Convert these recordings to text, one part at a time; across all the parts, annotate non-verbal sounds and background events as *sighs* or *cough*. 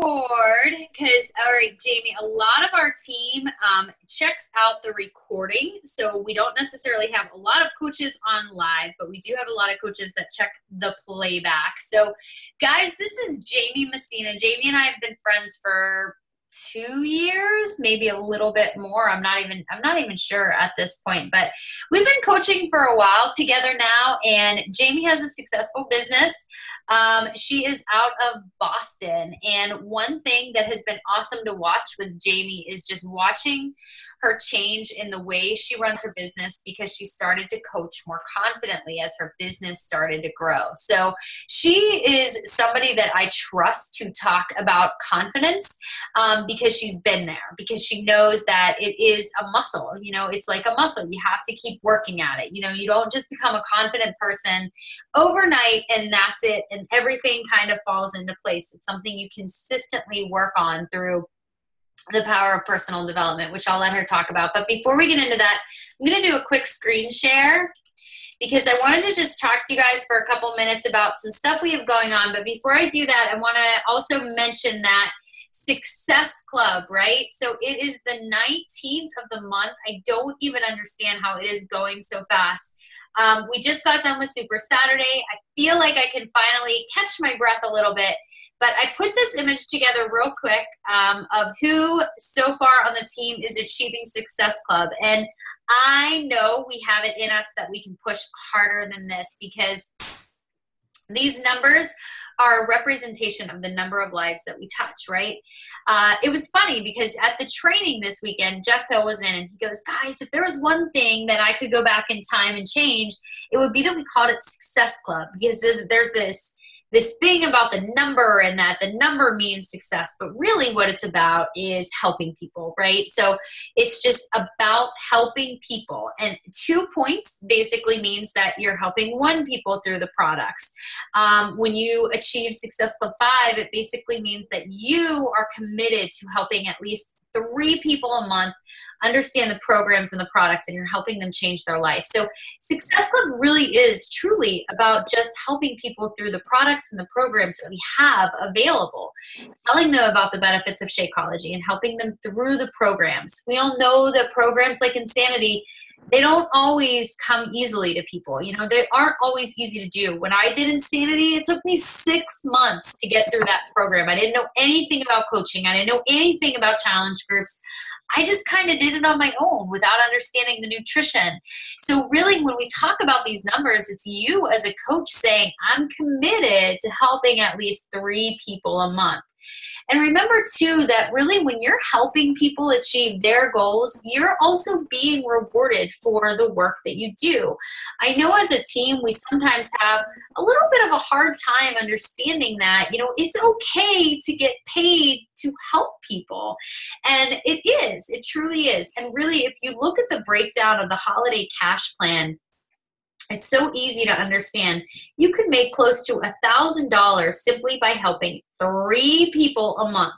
record because all right jaime a lot of our team um, checks out the recording so we don't necessarily have a lot of coaches on live but we do have a lot of coaches that check the playback. So guys this is jaime messina. Jaime and i have been friends for two years maybe a little bit more i'm not even i'm not even sure at this point but we've been coaching for a while together now and jaime has a successful business um, she is out of Boston. And one thing that has been awesome to watch with Jaime is just watching her change in the way she runs her business because she started to coach more confidently as her business started to grow. So she is somebody that I trust to talk about confidence um, because she's been there, because she knows that it is a muscle. You know, it's like a muscle. You have to keep working at it. You know, you don't just become a confident person overnight and that's it. And everything kind of falls into place. It's something you consistently work on through the power of personal development, which I'll let her talk about. But before we get into that, I'm going to do a quick screen share because I wanted to just talk to you guys for a couple minutes about some stuff we have going on. But before I do that, I want to also mention that Success Club, right? So it is the 19th of the month. I don't even understand how it is going so fast. Um, we just got done with Super Saturday. I feel like I can finally catch my breath a little bit, but I put this image together real quick um, of who so far on the team is achieving Success Club. And I know we have it in us that we can push harder than this because these numbers are a representation of the number of lives that we touch, right? Uh, it was funny because at the training this weekend, Jeff Hill was in and he goes, Guys, if there was one thing that I could go back in time and change, it would be that we called it Success Club because there's, there's this this thing about the number and that the number means success but really what it's about is helping people right? So it's just about helping people. And two points basically means that you're helping one people through the products. Um, when you achieve success club five it basically means that you are committed to helping at least three people a month understand the programs and the products and you're helping them change their life. So Success Club really is truly about just helping people through the products and the programs that we have available, telling them about the benefits of Shakeology and helping them through the programs. We all know that programs like Insanity they don't always come easily to people. You know, they aren't always easy to do. When I did Insanity, it took me six months to get through that program. I didn't know anything about coaching, I didn't know anything about challenge groups. I just kind of did it on my own without understanding the nutrition. So, really, when we talk about these numbers, it's you as a coach saying, I'm committed to helping at least three people a month. And remember, too, that really when you're helping people achieve their goals, you're also being rewarded for the work that you do. I know as a team, we sometimes have a little bit of a hard time understanding that, you know, it's okay to get paid to help people. And it is, it truly is. And really, if you look at the breakdown of the holiday cash plan, it's so easy to understand. You could make close to a $1,000 simply by helping three people a month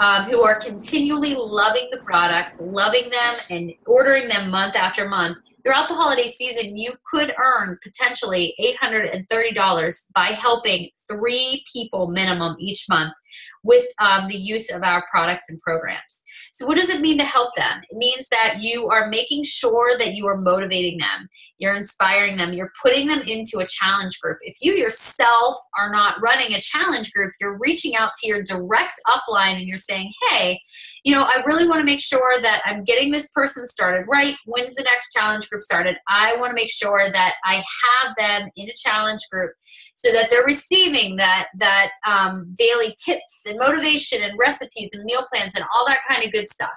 um, who are continually loving the products, loving them, and ordering them month after month. Throughout the holiday season, you could earn potentially $830 by helping three people minimum each month with um, the use of our products and programs. So, what does it mean to help them? It means that you are making sure that you are motivating them, you're inspiring them, you're putting them into a challenge group. If you yourself are not running a challenge group, you're reaching out to your direct upline and you're saying, hey, you know, I really want to make sure that I'm getting this person started right. When's the next challenge group started? I want to make sure that I have them in a challenge group so that they're receiving that that um, daily tips and motivation and recipes and meal plans and all that kind of good stuff.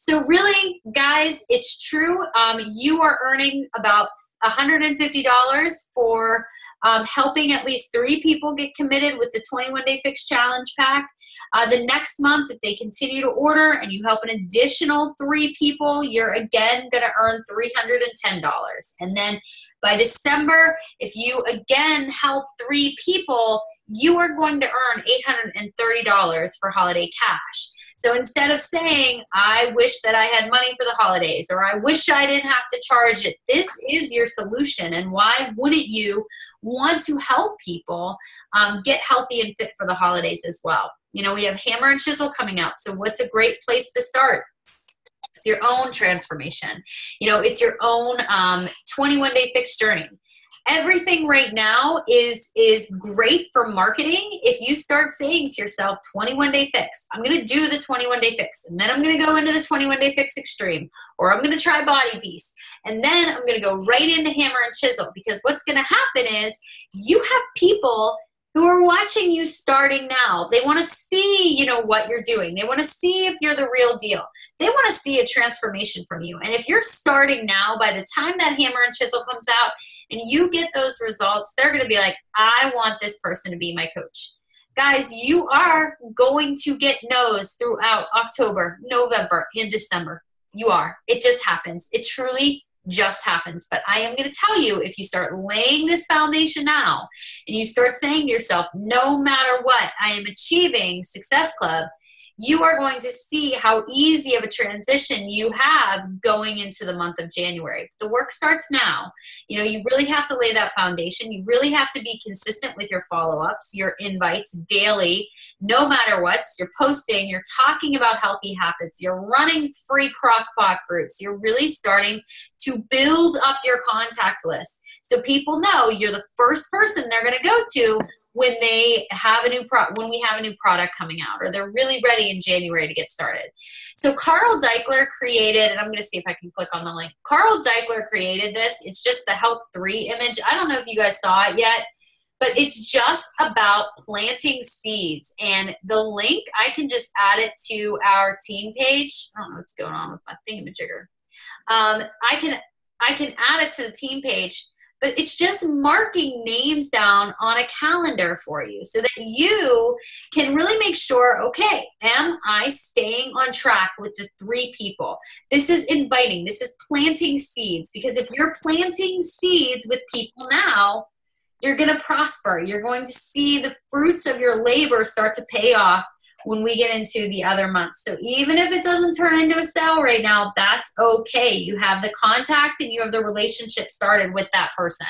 So really, guys, it's true. Um, you are earning about $150 for um, helping at least three people get committed with the 21 day fix challenge pack. Uh, the next month, if they continue to order and you help an additional three people, you're again going to earn $310. And then by December, if you again help three people, you are going to earn $830 for holiday cash. So instead of saying, I wish that I had money for the holidays or I wish I didn't have to charge it, this is your solution. And why wouldn't you want to help people um, get healthy and fit for the holidays as well? You know, we have hammer and chisel coming out. So, what's a great place to start? It's your own transformation. You know, it's your own um, 21 day fixed journey everything right now is is great for marketing if you start saying to yourself 21 day fix i'm going to do the 21 day fix and then i'm going to go into the 21 day fix extreme or i'm going to try body beast and then i'm going to go right into hammer and chisel because what's going to happen is you have people who are watching you starting now. They want to see, you know, what you're doing. They want to see if you're the real deal. They want to see a transformation from you. And if you're starting now, by the time that hammer and chisel comes out and you get those results, they're going to be like, I want this person to be my coach. Guys, you are going to get no's throughout October, November, and December. You are. It just happens. It truly just happens. But I am going to tell you if you start laying this foundation now and you start saying to yourself, no matter what, I am achieving Success Club, you are going to see how easy of a transition you have going into the month of January. The work starts now. You know, you really have to lay that foundation. You really have to be consistent with your follow ups, your invites daily, no matter what. You're posting, you're talking about healthy habits, you're running free crockpot groups, you're really starting to build up your contact list so people know you're the first person they're going to go to when they have a new pro when we have a new product coming out or they're really ready in January to get started. So Carl Daikeler created, and I'm going to see if I can click on the link. Carl Daikeler created this. It's just the Help 3 image. I don't know if you guys saw it yet, but it's just about planting seeds. And the link, I can just add it to our team page. I don't know what's going on with my thingamajigger. Um, I can I can add it to the team page but it's just marking names down on a calendar for you so that you can really make sure okay am i staying on track with the three people? This is inviting. This is planting seeds because if you're planting seeds with people now you're going to prosper. You're going to see the fruits of your labor start to pay off when we get into the other months. So even if it doesn't turn into a sale right now, that's okay. You have the contact and you have the relationship started with that person.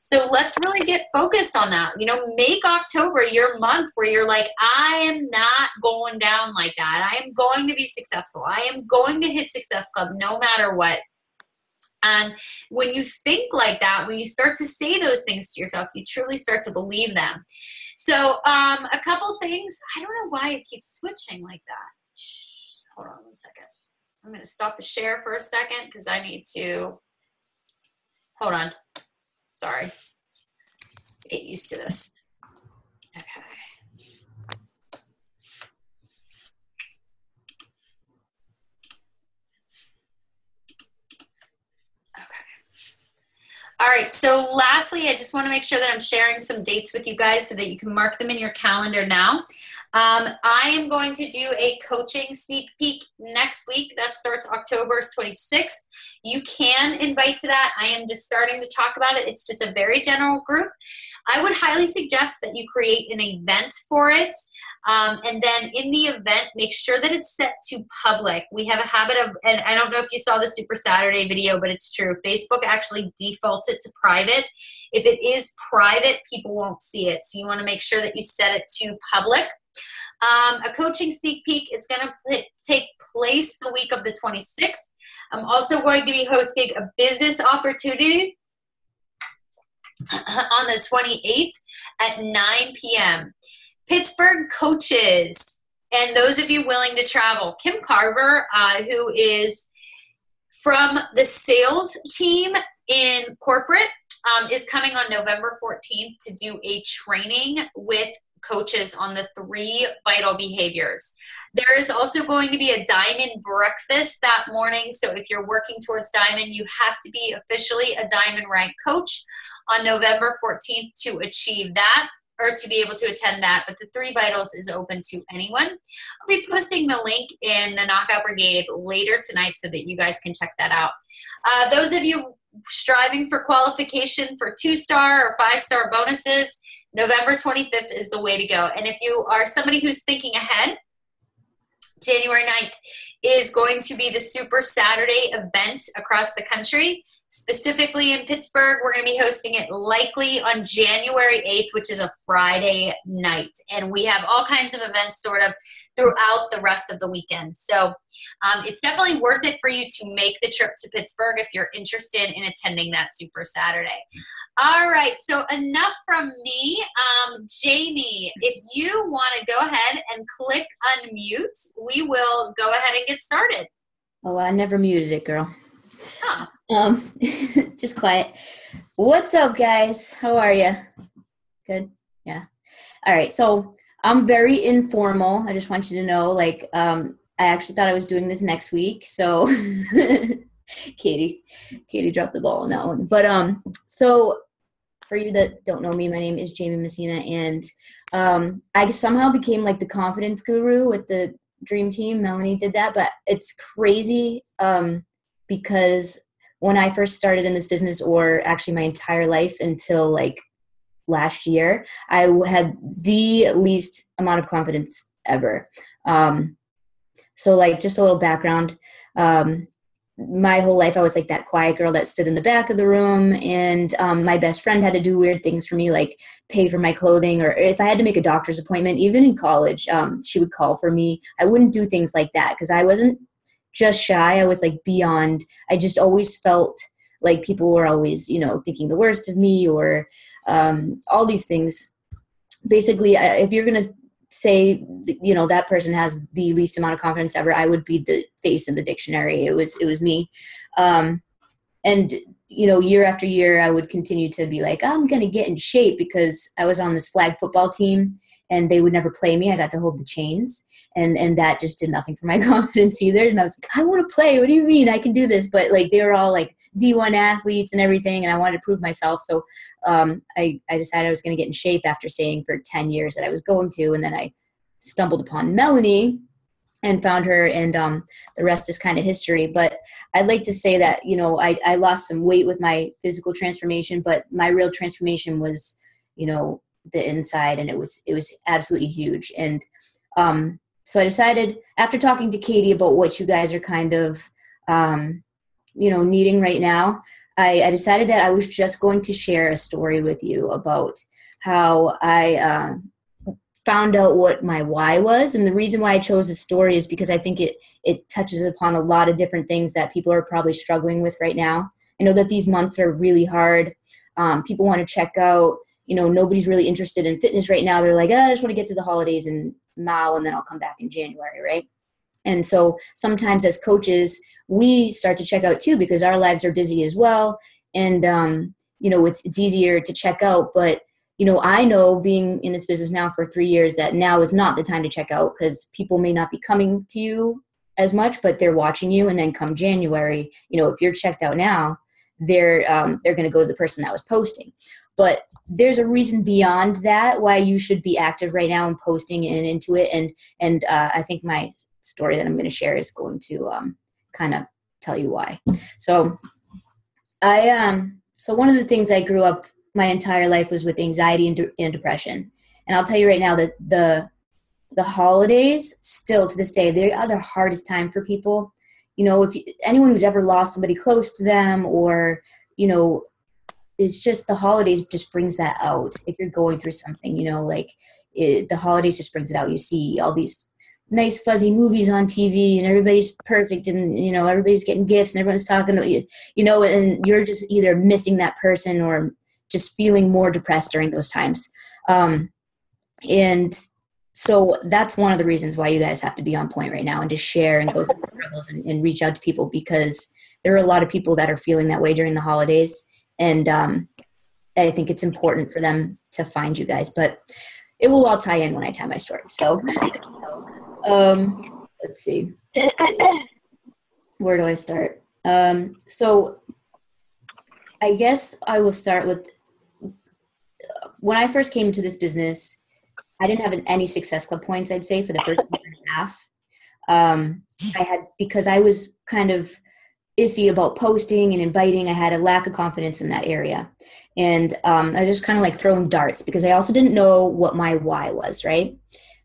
So let's really get focused on that. You know, make October your month where you're like, I am not going down like that. I am going to be successful. I am going to hit Success Club no matter what. And when you think like that, when you start to say those things to yourself, you truly start to believe them. So, um, a couple things. I don't know why it keeps switching like that. Shh, hold on one second. I'm going to stop the share for a second because I need to. Hold on. Sorry. Get used to this. Okay. All right, so lastly, I just want to make sure that I'm sharing some dates with you guys so that you can mark them in your calendar now. Um, I am going to do a coaching sneak peek next week. That starts October 26th. You can invite to that. I am just starting to talk about it. It's just a very general group. I would highly suggest that you create an event for it. Um, and then in the event, make sure that it's set to public. We have a habit of, and I don't know if you saw the Super Saturday video, but it's true. Facebook actually defaults it to private. If it is private, people won't see it. So you want to make sure that you set it to public. Um, a coaching sneak peek, it's going to take place the week of the 26th. I'm also going to be hosting a business opportunity *clears throat* on the 28th at 9 p.m. Pittsburgh coaches and those of you willing to travel. Kim Carver, uh, who is from the sales team in corporate, um, is coming on November 14th to do a training with coaches on the three vital behaviors. There is also going to be a diamond breakfast that morning. So if you're working towards diamond, you have to be officially a diamond rank coach on November 14th to achieve that or to be able to attend that. But the Three Vitals is open to anyone. I'll be posting the link in the Knockout Brigade later tonight so that you guys can check that out. Uh, those of you striving for qualification for two star or five star bonuses, November 25th is the way to go. And if you are somebody who's thinking ahead, January 9th is going to be the Super Saturday event across the country. Specifically in Pittsburgh. We're going to be hosting it likely on January 8th, which is a Friday night. And we have all kinds of events sort of throughout the rest of the weekend. So um, it's definitely worth it for you to make the trip to Pittsburgh if you're interested in attending that Super Saturday. All right, so enough from me. Um, Jaime, if you want to go ahead and click unmute, we will go ahead and get started. Oh, I never muted it, girl. Huh. Um, *laughs* just quiet. What's up, guys? How are you? Good. Yeah. All right. So I'm very informal. I just want you to know, like, um, I actually thought I was doing this next week. So, *laughs* Katy, Katy dropped the ball on that one. But um, so for you that don't know me, my name is Jaime Messina, and um, I somehow became like the confidence guru with the dream team. Melanie did that, but it's crazy. Um, because when I first started in this business, or actually my entire life until like last year, I had the least amount of confidence ever. Um, so, like, just a little background. Um, my whole life, I was like that quiet girl that stood in the back of the room, and um, my best friend had to do weird things for me, like pay for my clothing, or if I had to make a doctor's appointment, even in college, um, she would call for me. I wouldn't do things like that because I wasn't just shy. I was like beyond. I just always felt like people were always, you know, thinking the worst of me or um, all these things. Basically, if you're gonna say, you know, that person has the least amount of confidence ever, I would be the face in the dictionary. It was it was me, um, and you know, year after year, I would continue to be like, I'm gonna get in shape because I was on this flag football team and they would never play me. I got to hold the chains, and and that just did nothing for my *laughs* confidence either. And I was like, I want to play. What do you mean I can do this? But like they were all like D1 athletes and everything, and I wanted to prove myself. So um, I I decided I was going to get in shape after saying for ten years that I was going to, and then I stumbled upon Melanie and found her and um, the rest is kind of history but i'd like to say that you know I, I lost some weight with my physical transformation but my real transformation was you know the inside and it was it was absolutely huge. And um so i decided after talking to katy about what you guys are kind of um you know needing right now i, I decided that i was just going to share a story with you about how i uh, found out what my why was. And the reason why i chose this story is because i think it it touches upon a lot of different things that people are probably struggling with right now. I know that these months are really hard. Um, people want to check out you know nobody's really interested in fitness right now. They're like oh, i just want to get through the holidays and now and then i'll come back in january right? And so sometimes as coaches we start to check out too because our lives are busy as well. And um, you know it's it's easier to check out. But you know i know being in this business now for three years that now is not the time to check out because people may not be coming to you as much but they're watching you. And then come january you know if you're checked out now they're um, they're going to go to the person that was posting but there's a reason beyond that why you should be active right now and posting and into it. And and uh, i think my story that i'm going to share is going to um, kind of tell you why. So i um so one of the things i grew up my entire life was with anxiety and, de- and depression. And i'll tell you right now that the the holidays still to this day they are the hardest time for people. You know if you, anyone who's ever lost somebody close to them or you know it's just the holidays just brings that out. If you're going through something you know like it, the holidays just brings it out. You see all these nice fuzzy movies on tv and everybody's perfect and you know everybody's getting gifts and everyone's talking to you you know and you're just either missing that person or just feeling more depressed during those times. Um, and so that's one of the reasons why you guys have to be on point right now and just share and go through struggles and, and reach out to people because there are a lot of people that are feeling that way during the holidays and um, I think it's important for them to find you guys. But it will all tie in when I tell my story. So, um, let's see. Where do I start? Um, so, I guess I will start with when I first came into this business. I didn't have any success club points. I'd say for the first year and a half. Um, I had because I was kind of iffy about posting and inviting. I had a lack of confidence in that area. And um, I just kind of like throwing darts because I also didn't know what my why was, right?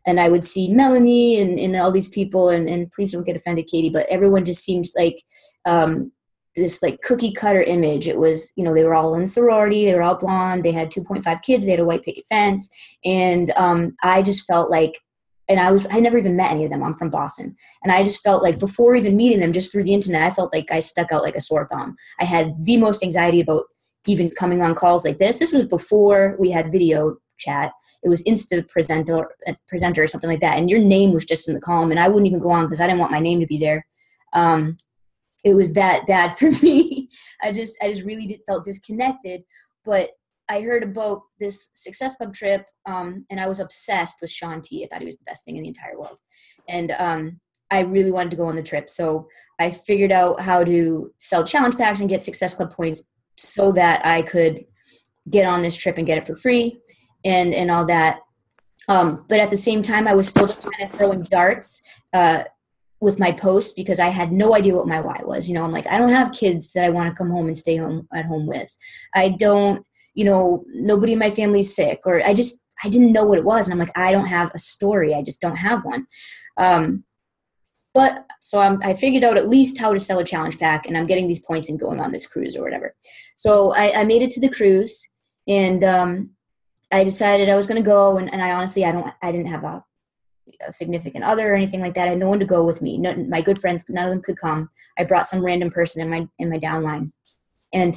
And I would see Melanie and, and all these people, and, and please don't get offended, Katy, but everyone just seemed like um, this like cookie cutter image. It was, you know, they were all in sorority, they were all blonde, they had 2.5 kids, they had a white picket fence. And um, I just felt like, and I was, I never even met any of them. I'm from Boston. And I just felt like before even meeting them, just through the internet, I felt like I stuck out like a sore thumb. I had the most anxiety about even coming on calls like this. This was before we had video chat. It was InstantPresenter, presenter or something like that. And your name was just in the column. And I wouldn't even go on because I didn't want my name to be there. Um, it was that bad *laughs* for me. I just I just really did, felt disconnected. But I heard about this Success Club trip, um, and I was obsessed with Shaun T. I thought he was the best thing in the entire world, and um, I really wanted to go on the trip. So I figured out how to sell challenge packs and get Success Club points so that I could get on this trip and get it for free, and and all that. Um, but at the same time, I was still kind of throwing darts. Uh, with my post because I had no idea what my why was. You know, I'm like, I don't have kids that I want to come home and stay home at home with. I don't, you know, nobody in my family's sick, or I just, I didn't know what it was. And I'm like, I don't have a story. I just don't have one. Um, but so I'm, I figured out at least how to sell a challenge pack, and I'm getting these points and going on this cruise or whatever. So I, I made it to the cruise, and um, I decided I was going to go. And, and I honestly, I don't, I didn't have a a significant other or anything like that. I had no one to go with me. No, my good friends, none of them could come. I brought some random person in my in my downline. And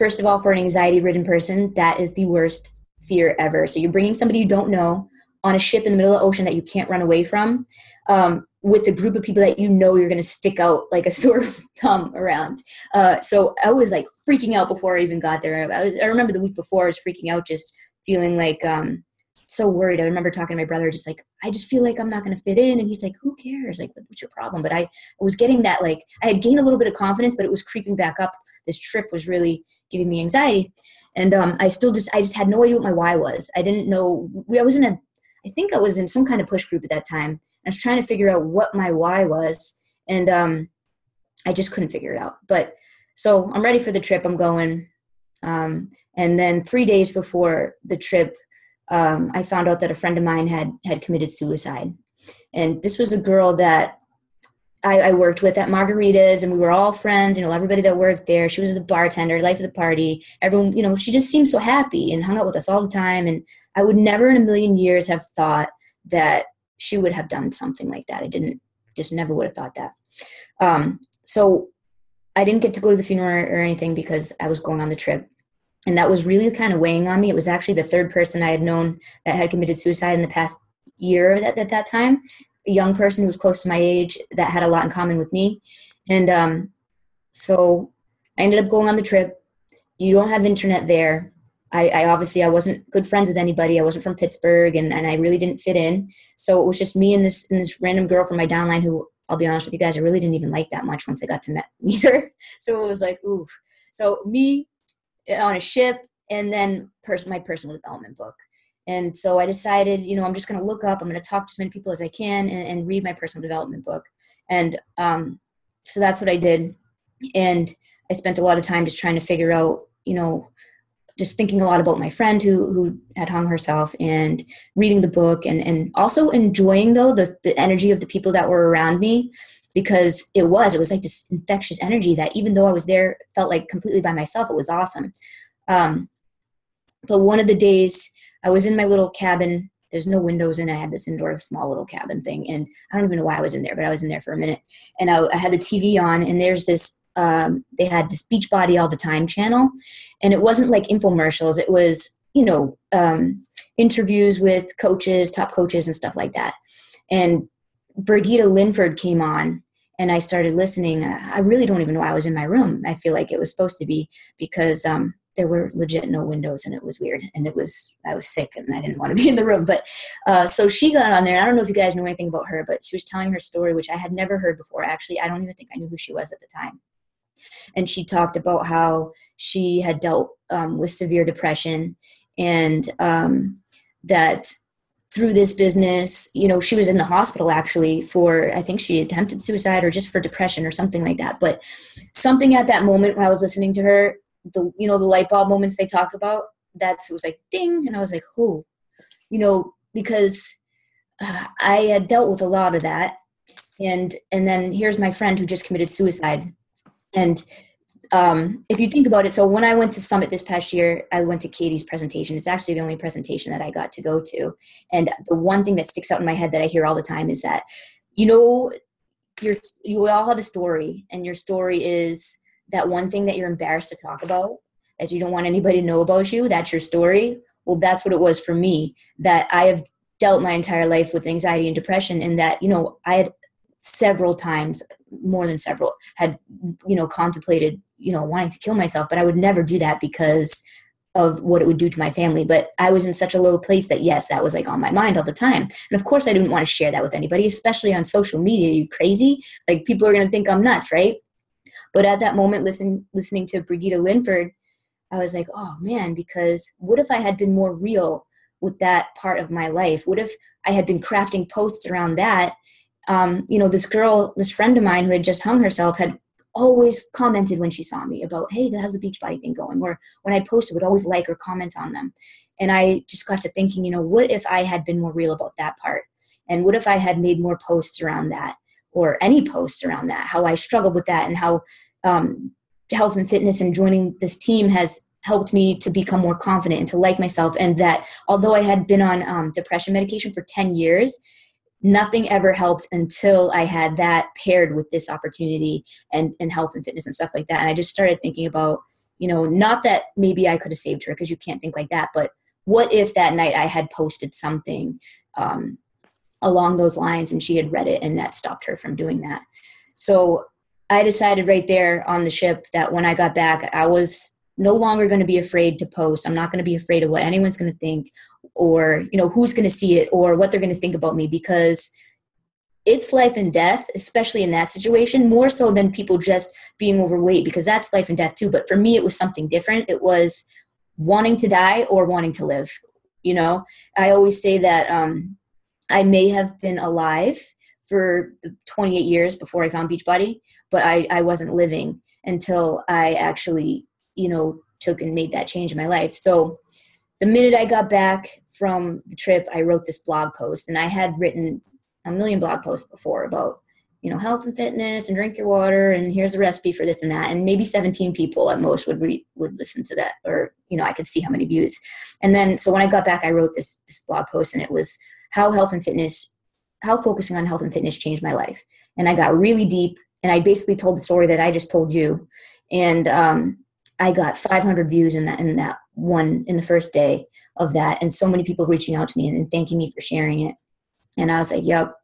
first of all, for an anxiety-ridden person, that is the worst fear ever. So you're bringing somebody you don't know on a ship in the middle of the ocean that you can't run away from, um, with a group of people that you know you're going to stick out like a *laughs* sore thumb around. Uh, so I was like freaking out before I even got there. I, I remember the week before I was freaking out, just feeling like um, so worried. I remember talking to my brother, just like, I just feel like I'm not going to fit in. And he's like, who cares? Like, what's your problem? But I was getting that, like, I had gained a little bit of confidence, but it was creeping back up. This trip was really giving me anxiety. And um, I still just, I just had no idea what my why was. I didn't know, I was in a, I think I was in some kind of push group at that time. I was trying to figure out what my why was. And um, I just couldn't figure it out. But so I'm ready for the trip. I'm going. Um, and then three days before the trip, um, I found out that a friend of mine had had committed suicide, and this was a girl that I, I, worked with at Margaritas, and we were all friends. You know, everybody that worked there. She was the bartender, life of the party. Everyone, you know, she just seemed so happy and hung out with us all the time. And I would never in a million years have thought that she would have done something like that. I didn't, just never would have thought that. Um, so I didn't get to go to the funeral or anything because I was going on the trip and that was really kind of weighing on me. It was actually the third person I had known that had committed suicide in the past year at, at that time. Young person who was close to my age that had a lot in common with me, and um, so I ended up going on the trip. You don't have internet there. I, I, obviously I wasn't good friends with anybody. I wasn't from Pittsburgh, and, and I really didn't fit in. So it was just me and this and this random girl from my downline who I'll be honest with you guys, I really didn't even like that much once I got to *laughs* meet her. So it was like, oof. So me on a ship and then pers- my personal development book. And so I decided, you know, I'm just going to look up, I'm going to talk to as many people as I can and, and read my personal development book. And um, so that's what I did. And I spent a lot of time just trying to figure out, you know, just thinking a lot about my friend who, who had hung herself and reading the book and, and also enjoying though the, the energy of the people that were around me because it was it was like this infectious energy that even though i was there felt like completely by myself it was awesome um, but one of the days i was in my little cabin. There's no windows in i had this indoor small little cabin thing and i don't even know why i was in there but i was in there for a minute. And i, I had the tv on and there's this um, they had this beachbody all the time channel and it wasn't like infomercials. It was you know um, interviews with coaches top coaches and stuff like that. And Brigida Linford came on and I started listening. I really don't even know why I was in my room. I feel like it was supposed to be because um, there were legit no windows and it was weird and it was I was sick and I didn't want to be in the room. But uh, so she got on there. I don't know if you guys know anything about her, but she was telling her story, which I had never heard before. Actually, I don't even think I knew who she was at the time. And she talked about how she had dealt um, with severe depression and um, that through this business you know she was in the hospital actually for i think she attempted suicide or just for depression or something like that but something at that moment when i was listening to her the you know the light bulb moments they talk about that was like ding and i was like oh you know because uh, i had dealt with a lot of that and and then here's my friend who just committed suicide And um, if you think about it, so when I went to Summit this past year, I went to Katy's presentation. It's actually the only presentation that I got to go to. And the one thing that sticks out in my head that I hear all the time is that, you know, you're, you all have a story, and your story is that one thing that you're embarrassed to talk about, that you don't want anybody to know about you. That's your story. Well, that's what it was for me. That I have dealt my entire life with anxiety and depression, and that, you know, I had several times more than several had you know contemplated you know wanting to kill myself but i would never do that because of what it would do to my family but i was in such a low place that yes that was like on my mind all the time and of course i didn't want to share that with anybody especially on social media Are you crazy like people are going to think i'm nuts right but at that moment listen, listening to Brigida Linford i was like oh man because what if i had been more real with that part of my life what if i had been crafting posts around that um, you know this girl this friend of mine who had just hung herself had always commented when she saw me about, hey, how's the Beachbody thing going? Or when I posted, would always like or comment on them. And I just got to thinking, you know, what if I had been more real about that part? And what if I had made more posts around that or any posts around that, how I struggled with that and how um, health and fitness and joining this team has helped me to become more confident and to like myself. And that although I had been on um, depression medication for 10 years, nothing ever helped until I had that paired with this opportunity and, and health and fitness and stuff like that. And I just started thinking about, you know, not that maybe I could have saved her because you can't think like that, but what if that night I had posted something um, along those lines and she had read it and that stopped her from doing that. So I decided right there on the ship that when I got back, I was no longer going to be afraid to post. I'm not going to be afraid of what anyone's going to think or you know who's going to see it or what they're going to think about me because it's life and death especially in that situation more so than people just being overweight because that's life and death too but for me it was something different it was wanting to die or wanting to live you know i always say that um, i may have been alive for 28 years before i found beachbody but I, I wasn't living until i actually you know took and made that change in my life. So the minute I got back from the trip, I wrote this blog post, and I had written a million blog posts before about you know health and fitness and drink your water and here's the recipe for this and that and maybe 17 people at most would read would listen to that or you know i could see how many views. And then so when i got back i wrote this this blog post and it was how health and fitness how focusing on health and fitness changed my life. And i got really deep and i basically told the story that i just told you. And um, i got 500 views in that in that one in the first day of that and so many people reaching out to me and, thanking me for sharing it. And i was like yep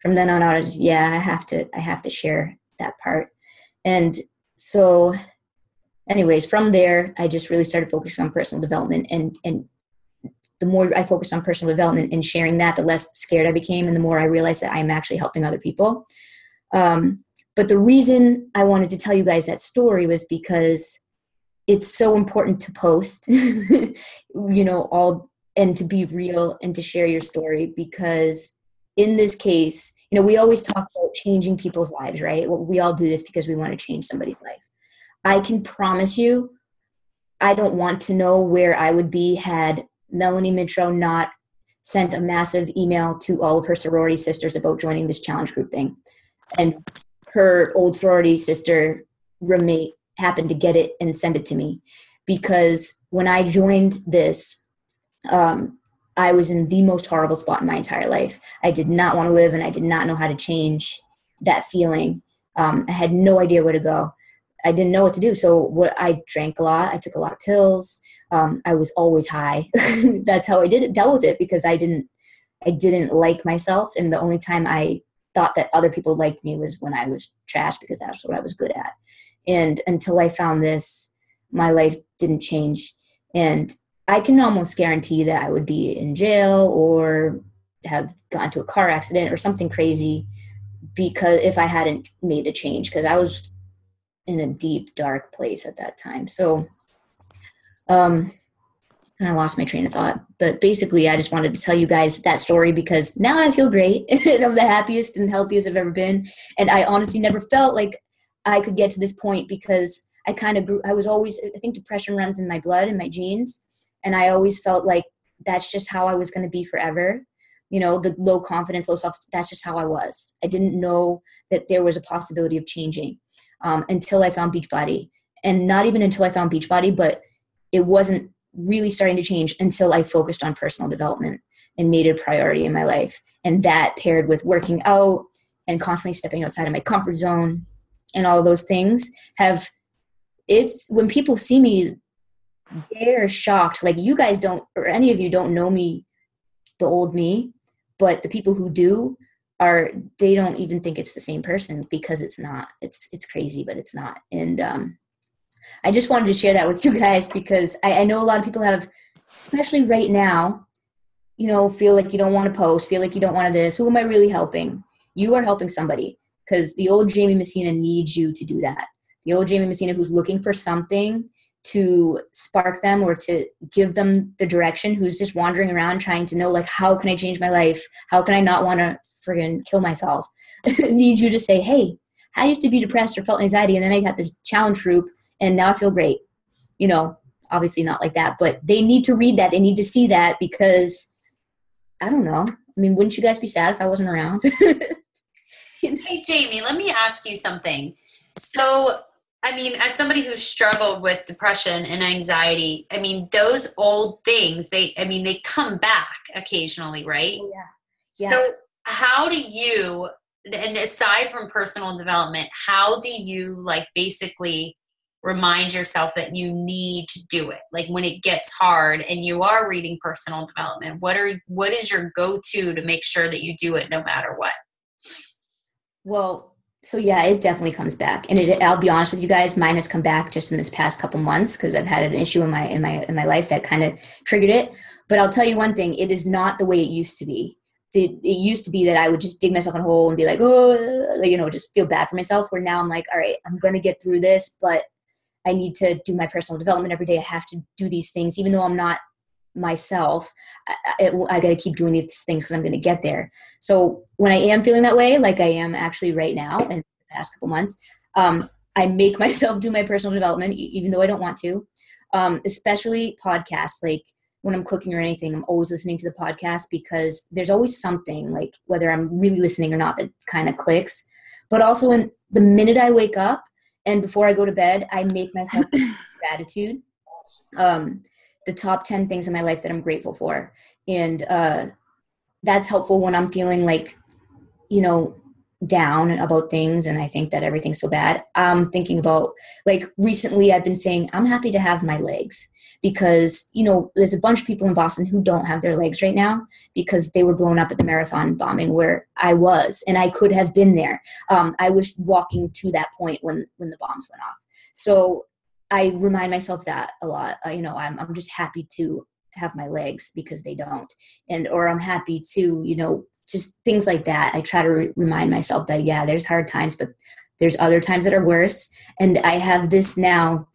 from then on i was yeah i have to i have to share that part. And so anyways from there i just really started focusing on personal development and and the more i focused on personal development and sharing that the less scared i became and the more i realized that i'm actually helping other people. Um, but the reason i wanted to tell you guys that story was because it's so important to post *laughs* you know all and to be real and to share your story because in this case you know we always talk about changing people's lives right? Well, we all do this because we want to change somebody's life. I can promise you i don't want to know where i would be had melanie mitro not sent a massive email to all of her sorority sisters about joining this challenge group thing and her old sorority sister roommate happened to get it and send it to me because when I joined this, um, I was in the most horrible spot in my entire life. I did not want to live and I did not know how to change that feeling. Um, I had no idea where to go. I didn't know what to do. So what I drank a lot. I took a lot of pills. Um, I was always high. *laughs* That's how I did it, dealt with it because I didn't I didn't like myself, and the only time I thought that other people liked me was when I was trash because that's what I was good at. And until I found this, my life didn't change. And I can almost guarantee that I would be in jail or have gone to a car accident or something crazy because if I hadn't made a change, because I was in a deep, dark place at that time. So, um, and I lost my train of thought. But basically, I just wanted to tell you guys that story because now I feel great *laughs* I'm the happiest and healthiest I've ever been. And I honestly never felt like I could get to this point because I kind of grew, I was always, I think depression runs in my blood and my genes. And I always felt like that's just how I was going to be forever. You know, the low confidence, low self, that's just how I was. I didn't know that there was a possibility of changing. um, until I found Beachbody. And not even until I found Beachbody, but it wasn't really starting to change until I focused on personal development and made it a priority in my life. And that paired with working out and constantly stepping outside of my comfort zone and all those things have it's when people see me they're shocked. Like you guys don't or any of you don't know me the old me but the people who do are they don't even think it's the same person because it's not. It's it's crazy but it's not. And um i just wanted to share that with *laughs* you guys because i, I know a lot of people have especially right now you know feel like you don't want to post feel like you don't want to this. Who am i really helping? You are helping somebody because the old jaime messina needs you to do that. The old jaime messina who's looking for something to spark them or to give them the direction who's just wandering around trying to know like how can i change my life? How can i not want to friggin kill myself? *laughs* Need you to say hey i used to be depressed or felt anxiety and then i got this challenge group and now i feel great you know obviously not like that but they need to read that they need to see that because i don't know i mean wouldn't you guys be sad if i wasn't around *laughs* hey jaime let me ask you something so I mean, as somebody who struggled with depression and anxiety, I mean, those old things, they, I mean, they come back occasionally, right? Oh, yeah. yeah. So, how do you, and aside from personal development, how do you like basically remind yourself that you need to do it? Like when it gets hard and you are reading personal development, what are, what is your go to to make sure that you do it no matter what? Well, so yeah, it definitely comes back, and it, I'll be honest with you guys, mine has come back just in this past couple months because I've had an issue in my in my in my life that kind of triggered it. But I'll tell you one thing: it is not the way it used to be. It, used to be that I would just dig myself in a hole and be like, oh, you know, just feel bad for myself. Where now I'm like, all right, I'm gonna get through this, but I need to do my personal development every day. I have to do these things, even though I'm not myself i, I, I got to keep doing these things because i'm going to get there. So when i am feeling that way like i am actually right now in the past couple months um, i make *laughs* myself do my personal development even though i don't want to. Um, especially podcasts like when i'm cooking or anything i'm always listening to the podcast because there's always something like whether i'm really listening or not that kind of clicks. But also in the minute i wake up and before i go to bed i make myself *laughs* gratitude um, the top 10 things in my life that I'm grateful for. And uh, that's helpful when I'm feeling like, you know, down about things and I think that everything's so bad. I'm thinking about, like, recently I've been saying, I'm happy to have my legs because, you know, there's a bunch of people in Boston who don't have their legs right now because they were blown up at the marathon bombing where I was and I could have been there. Um, I was walking to that point when, when the bombs went off. So I remind myself that a lot. Uh, you know, I'm I'm just happy to have my legs because they don't, and or I'm happy to you know just things like that. I try to re- remind myself that yeah, there's hard times, but there's other times that are worse, and I have this now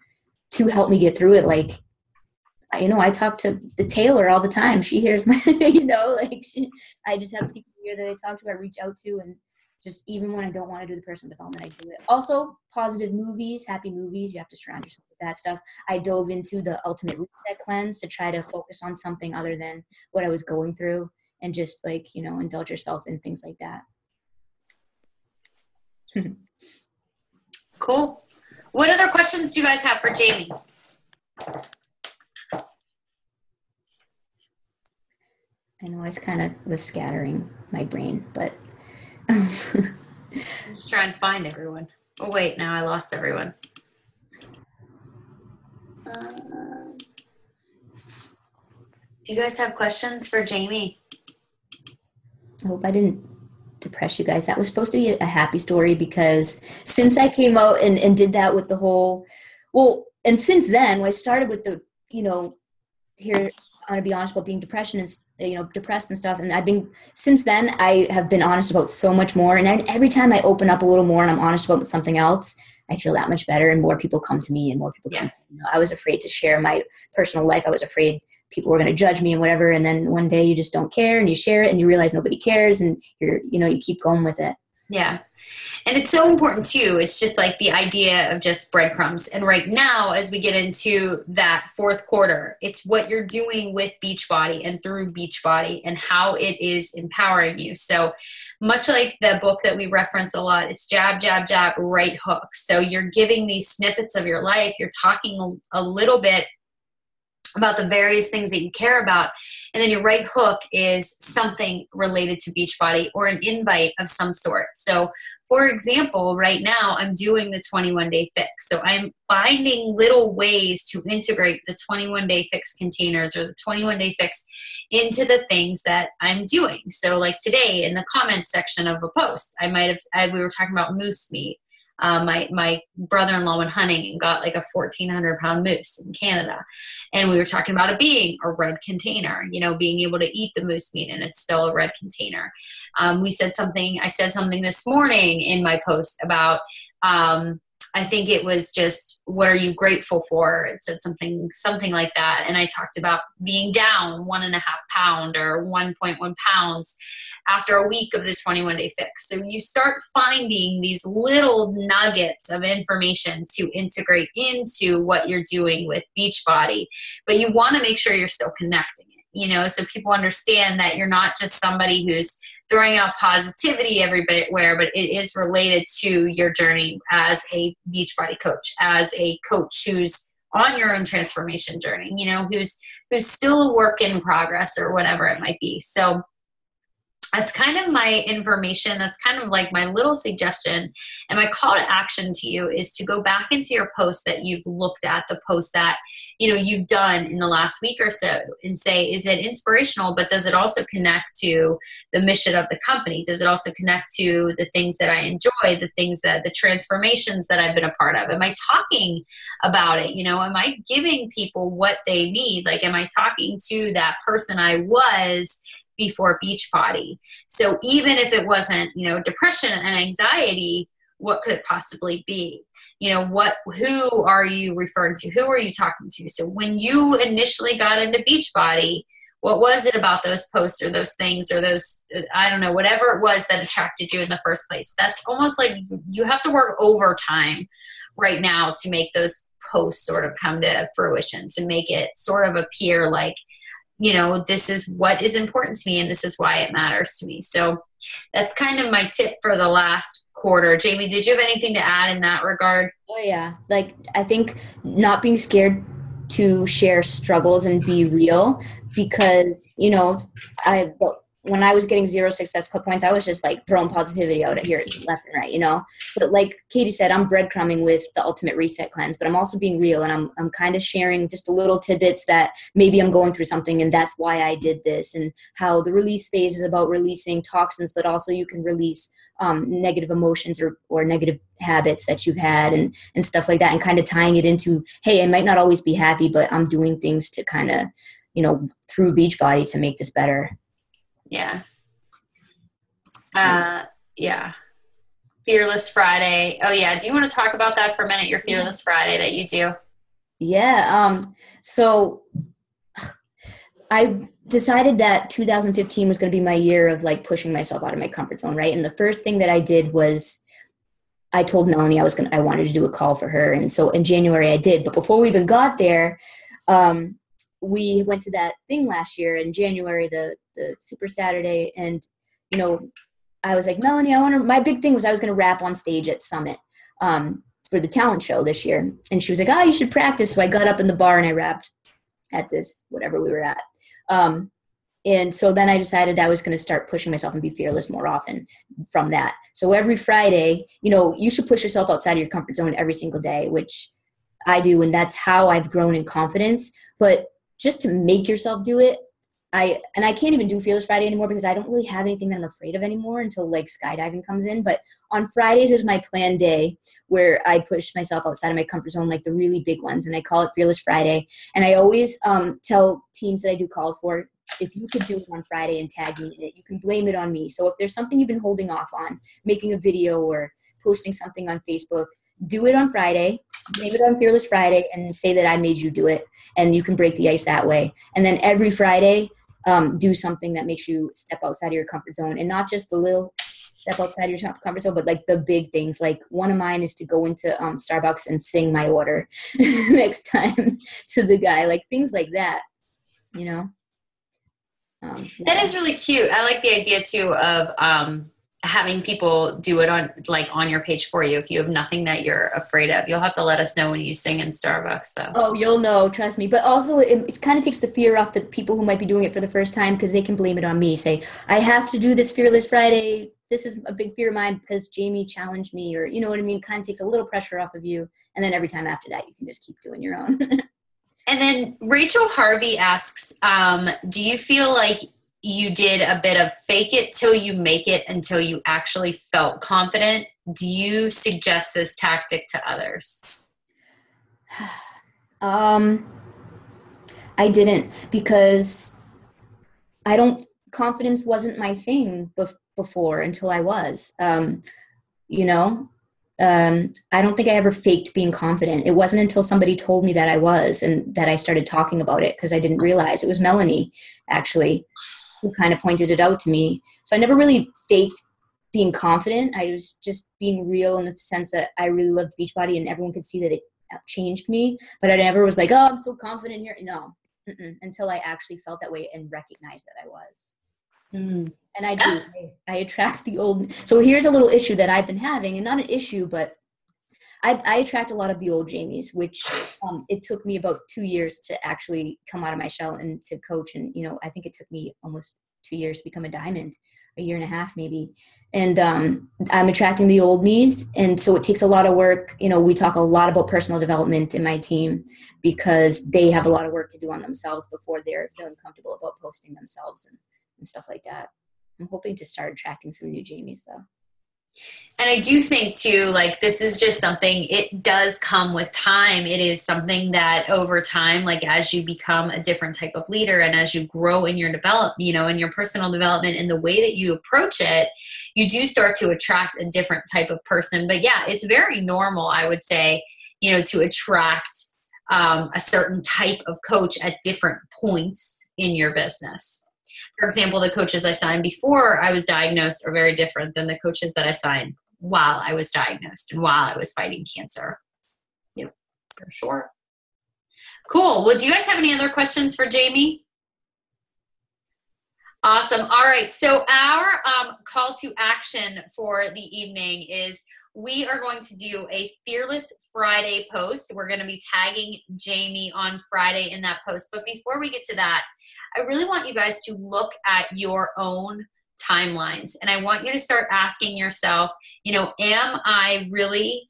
to help me get through it. Like you know, I talk to the tailor all the time. She hears my, *laughs* you know, like she, I just have people here that I talk to, I reach out to, and just even when I don't want to do the personal development, I do it. Also, positive movies, happy movies. You have to surround yourself with that stuff. I dove into the ultimate reset cleanse to try to focus on something other than what I was going through and just like, you know, indulge yourself in things like that. *laughs* cool. What other questions do you guys have for Jaime? I know I was kind of was scattering my brain, but I'm just trying to find everyone. Oh wait, now I lost everyone. Uh, do you guys have questions for Jaime? I hope I didn't depress you guys. That was supposed to be a happy story because since I came out and, and did that with the whole, well, and since then, I started with the, you know, here, I want to be honest about being depression and you know depressed and stuff. And i've been since then i have been honest about so much more. And I, every time i open up a little more and i'm honest about something else i feel that much better and more people come to me and more people yeah. come you know, i was afraid to share my personal life. I was afraid people were going to judge me and whatever. And then one day you just don't care and you share it and you realize nobody cares and you're you know you keep going with it. Yeah. And it's so important too. It's just like the idea of just breadcrumbs. And right now, as we get into that fourth quarter, it's what you're doing with Beachbody and through Beachbody and how it is empowering you. So, much like the book that we reference a lot, it's jab, jab, jab, right hook. So, you're giving these snippets of your life, you're talking a, a little bit about the various things that you care about. And then your right hook is something related to Beachbody or an invite of some sort. So, for example, right now I'm doing the 21 day fix. So, I'm finding little ways to integrate the 21 day fix containers or the 21 day fix into the things that I'm doing. So, like today in the comments section of a post, I might have, I, we were talking about moose meat uh, my my brother-in-law went hunting and got like a 1400 pound moose in canada. And we were talking about it being a red container you know being able to eat the moose meat and it's still a red container. Um, we said something i said something this morning in my post about um, I think it was just what are you grateful for? It said something something like that, and I talked about being down one and a half pound or 1.1 pounds after a week of the 21 day fix. So you start finding these little nuggets of information to integrate into what you're doing with Beachbody, but you want to make sure you're still connecting it. You know, so people understand that you're not just somebody who's throwing out positivity everywhere, but it is related to your journey as a Beachbody coach, as a coach who's on your own transformation journey, you know, who's who's still a work in progress or whatever it might be. So that's kind of my information. That's kind of like my little suggestion. And my call to action to you is to go back into your post that you've looked at, the post that you know you've done in the last week or so, and say, is it inspirational? But does it also connect to the mission of the company? Does it also connect to the things that I enjoy, the things that the transformations that I've been a part of? Am I talking about it? You know, am I giving people what they need? Like, am I talking to that person I was? Before Beachbody. So even if it wasn't, you know, depression and anxiety, what could it possibly be? You know, what who are you referring to? Who are you talking to? So when you initially got into Beachbody, what was it about those posts or those things or those I don't know, whatever it was that attracted you in the first place? That's almost like you have to work overtime right now to make those posts sort of come to fruition, to make it sort of appear like you know, this is what is important to me and this is why it matters to me. So that's kind of my tip for the last quarter. Jaime, did you have anything to add in that regard? Oh, yeah. Like, I think not being scared to share struggles and be real because, you know, I, when I was getting zero success club points, I was just like throwing positivity out here left and right, you know. But like Katy said, I'm breadcrumbing with the ultimate reset cleanse, but I'm also being real and I'm I'm kind of sharing just a little tidbits that maybe I'm going through something and that's why I did this and how the release phase is about releasing toxins, but also you can release um, negative emotions or, or negative habits that you've had and, and stuff like that and kind of tying it into, hey, I might not always be happy, but I'm doing things to kind of, you know, through Beachbody to make this better. Yeah. Uh, yeah. Fearless Friday. Oh yeah. Do you want to talk about that for a minute? Your Fearless Friday that you do. Yeah. Um. So I decided that 2015 was going to be my year of like pushing myself out of my comfort zone, right? And the first thing that I did was I told Melanie I was going to I wanted to do a call for her, and so in January I did. But before we even got there, um, we went to that thing last year in January, the the Super Saturday, and you know, I was like, Melanie, I want to. My big thing was I was going to rap on stage at Summit um, for the talent show this year, and she was like, "Ah, oh, you should practice." So I got up in the bar and I rapped at this whatever we were at. Um, and so then I decided I was going to start pushing myself and be fearless more often from that. So every Friday, you know, you should push yourself outside of your comfort zone every single day, which I do. And that's how I've grown in confidence. But just to make yourself do it, I and I can't even do Fearless Friday anymore because I don't really have anything that I'm afraid of anymore until like skydiving comes in. But on Fridays is my planned day where I push myself outside of my comfort zone, like the really big ones, and I call it Fearless Friday. And I always um, tell teams that I do calls for, if you could do it on Friday and tag me in it, you can blame it on me. So if there's something you've been holding off on, making a video or posting something on Facebook, do it on Friday, name it on Fearless Friday, and say that I made you do it, and you can break the ice that way. And then every Friday, um, do something that makes you step outside of your comfort zone and not just the little step outside your comfort zone, but like the big things. Like one of mine is to go into um, Starbucks and sing my order *laughs* next time *laughs* to the guy. Like things like that, you know. Um, yeah. That is really cute. I like the idea too of um, having people do it on like on your page for you. If you have nothing that you're afraid of you'll have to let us know when you sing in starbucks though. Oh you'll know. Trust me. But also it, it kind of takes the fear off the people who might be doing it for the first time because they can blame it on me. Say i have to do this fearless friday. This is a big fear of mine because jaime challenged me or you know what i mean? Kind of takes a little pressure off of you. And then every time after that you can just keep doing your own. *laughs* And then rachel harvey asks um, do you feel like you did a bit of fake it till you make it until you actually felt confident. Do you suggest this tactic to others? *sighs* Um, I didn't because I don't, confidence wasn't my thing bef- before until I was. Um, you know, um, I don't think I ever faked being confident. It wasn't until somebody told me that I was and that I started talking about it because I didn't realize it was Melanie actually who kind of pointed it out to me. So I never really faked being confident. I was just being real in the sense that I really loved Beachbody and everyone could see that it changed me. But I never was like, oh, I'm so confident here. No, until I actually felt that way and recognized that I was. Mm. And I do. I, I attract the old. So here's a little issue that I've been having, and not an issue, but I, I, attract a lot of the old Jaimes, which um, it took me about two years to actually come out of my shell and to coach. And, you know, I think it took me almost two years to become a diamond, a year and a half maybe. And um, I'm attracting the old me's. And so it takes a lot of work. You know, we talk a lot about personal development in my team because they have a lot of work to do on themselves before they're feeling comfortable about posting themselves and, and stuff like that. I'm hoping to start attracting some new Jaimes though and I do think too, like this is just something, it does come with time. It is something that over time, like as you become a different type of leader and as you grow in your develop, you know, in your personal development and the way that you approach it, you do start to attract a different type of person. But yeah, it's very normal, I would say, you know, to attract um, a certain type of coach at different points in your business for example, the coaches I signed before I was diagnosed are very different than the coaches that I signed while I was diagnosed and while I was fighting cancer. Yep, for sure. Cool. Well, do you guys have any other questions for Jaime? Awesome. All right. So, our um, call to action for the evening is we are going to do a Fearless Friday post. We're going to be tagging Jaime on Friday in that post. But before we get to that, I really want you guys to look at your own timelines. And I want you to start asking yourself, you know, am I really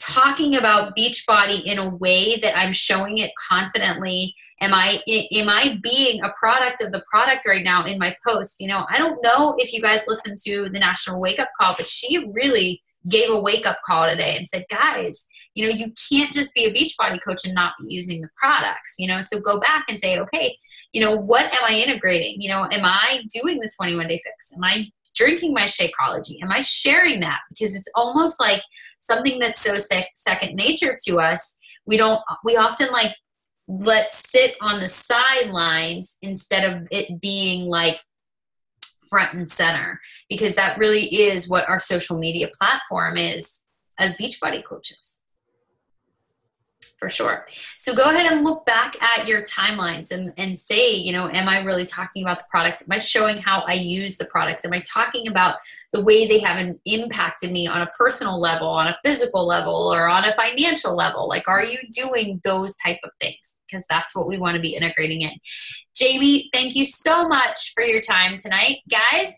talking about beachbody in a way that i'm showing it confidently am i am i being a product of the product right now in my post you know i don't know if you guys listen to the national wake up call but she really gave a wake up call today and said guys you know you can't just be a beachbody coach and not be using the products you know? So go back and say okay you know what am i integrating? You know am i doing the 21 day fix? Am i drinking my shakeology? Am i sharing that? Because it's almost like something that's so sec- second nature to us we don't we often like let's sit on the sidelines instead of it being like front and center because that really is what our social media platform is as beachbody coaches for sure. So go ahead and look back at your timelines and, and say, you know, am I really talking about the products? Am I showing how I use the products? Am I talking about the way they have an, impacted me on a personal level, on a physical level, or on a financial level? Like, are you doing those type of things? Because that's what we want to be integrating in. Jaime, thank you so much for your time tonight. Guys,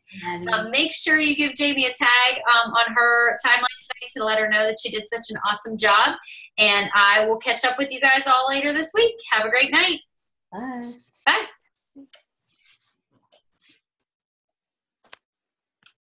um, make sure you give Jaime a tag um, on her timeline tonight to let her know that she did such an awesome job. And I will catch up with you guys all later this week. Have a great night. Bye. Bye.